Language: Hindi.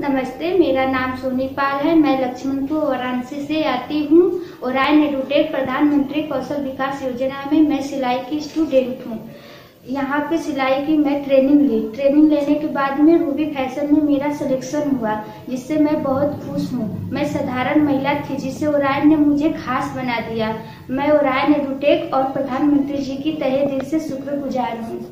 नमस्ते, मेरा नाम सोनी पाल है। मैं लक्ष्मणपुर, वाराणसी से आती हूँ और आई नेडुटेक प्रधानमंत्री कौशल विकास योजना में मैं सिलाई की स्टूडेंट हूँ। यहाँ पे सिलाई की मैं ट्रेनिंग ली। ट्रेनिंग लेने के बाद में रूबी फ़ैशन में मेरा सिलेक्शन हुआ, जिससे मैं बहुत खुश हूँ। मैं साधारण महिला थी, जिसे ओरायन ने मुझे खास बना दिया। मैं ओरायन एडुटेक और प्रधानमंत्री जी की तहे दिल से शुक्रगुजार हूँ।